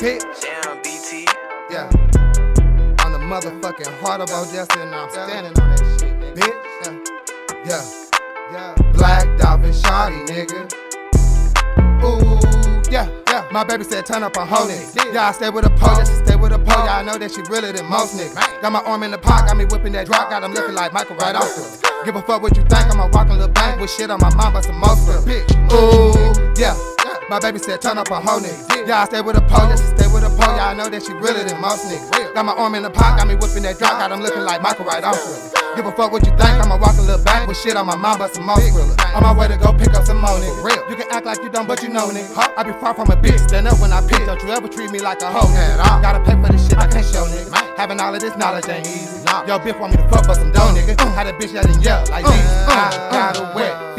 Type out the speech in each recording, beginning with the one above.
bitch. Damn, BT. Yeah. On the motherfucking heart of Odessa, and I'm standing on that shit, nigga. bitch. Yeah. Yeah. Yeah. Black Dolphin Shotty, nigga. Ooh, yeah, yeah. My baby said turn up on hoe niggas. Yeah, I stay with a pole, yes, I stay with a pole. Yeah, I know that she realer than most niggas. Got my arm in the pocket, got me whipping that drop, got him looking like Michael right off the Give a fuck what you think, I'ma walk little bank with shit on my mind, but some most real. Ooh, yeah. My baby said turn up a hoe nigga. Yeah, I stay with a pole, yes, I stay with a pole. Yeah, I know that she realer than most niggas. Got my arm in the pocket, got me whipping that drop, got him looking like Michael right off Give a fuck what you think, I'ma walk a little back with shit on my mind, but some more thriller. On my way to go pick up some more niggas. Real. You can act like you don't, but you know nigga. I be far from a bitch, stand up when I pick. Don't you ever treat me like a hoe at all. Gotta pay for this shit, I can't show nigga. Having all of this knowledge ain't easy. Yo, bitch want me to fuck for some dough, nigga. Uh. Had a bitch yelling yeah, like uh. this. I got uh. a wet Fiji. Yeah, we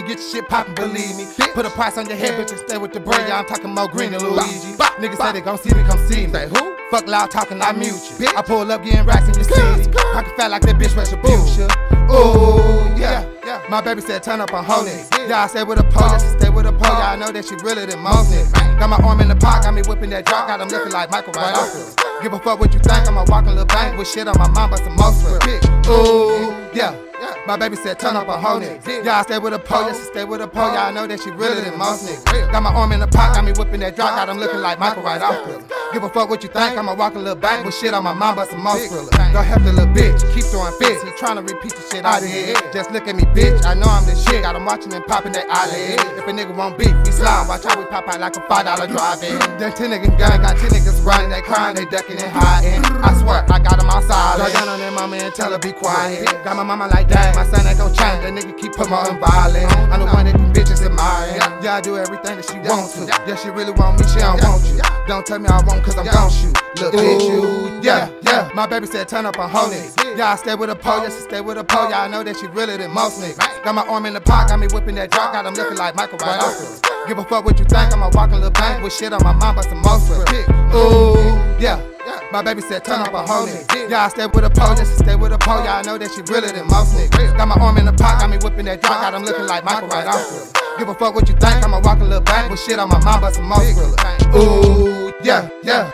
can get shit poppin', believe me. Put a price on your head, bitch, and stay with the bread. Yeah, I'm talking about green than Luigi. Niggas say they gon' see me, come see me. Say who? Fuck loud talking, I mute you. Bitch. I pull up getting racks in your city. Pocket fat like that bitch retribution. Ooh, yeah. yeah. My baby said turn up on niggas. Yeah, I stay with a pole, yes, I stay with a pole. Yeah, I know that she really than most niggas. Got my arm in the pocket, got me whipping that drop, got him looking like Michael right off Give a fuck what you think, I'ma walk a little bank with shit on my mind, but some most. Ooh, yeah. My baby said turn up a hoe niggas. Yeah, I stay with a pole, yes, I stay with a pole. Yeah, I know that she realer than most niggas. Got my arm in the pocket, got me whipping that drop, got him looking like Michael right off Give a fuck what you think, I'ma walk a little bank with shit on my mind, but some most real. Go help the little bitch, keep throwing fits. He tryna repeat the shit out of here. Just look at me, bitch. I know I'm the shit. Got him watching and popping that eyelid. If a nigga want beef, we slime. Watch how we pop out like a five dollar drive in. Then ten niggas gang, got ten niggas running, they crying, they ducking and hiding. I swear, I got them and tell her be quiet. Got my mama like that, my son ain't gon' change. That nigga keep promoting violence. I'm the one that them bitches admire. Yeah, I do everything that she wants to. Yeah, she really want me, she don't want you. Don't tell me I won't, cause I'm gon' shoot. Look at you. Yeah, yeah. My baby said turn up on hoe. Yeah, I stay with a pole, yeah, I stay with a pole. Yeah, I know that she really than most niggas. Got my arm in the pocket, got me whipping that drop, got him looking like Michael the Give a fuck what you think, I'ma walk a little bank with shit on my mind, but some most. Ooh, yeah. My baby said turn up a hoe nigga. Yeah, I stay with a pole, I stay with a pole. Yeah, I know that she realer than most niggas. Got my arm in the pocket, got me whipping that drop, got him looking like Michael right off Give a fuck what you think, I'ma walk a little bank with shit on my mind, but some most real. Ooh, yeah, yeah.